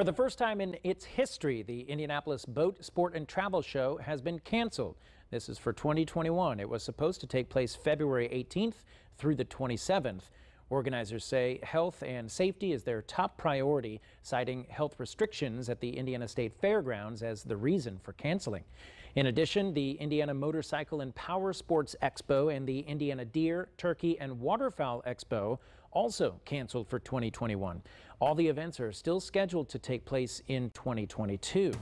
For the first time in its history, the Indianapolis Boat Sport and Travel Show has been canceled. This is for 2021. It was supposed to take place February 18th through the 27th. Organizers say health and safety is their top priority, citing health restrictions at the Indiana State Fairgrounds as the reason for canceling. In addition, the Indiana Motorcycle and Power Sports Expo and the Indiana Deer, Turkey, and Waterfowl Expo also canceled for 2021. All the events are still scheduled to take place in 2022.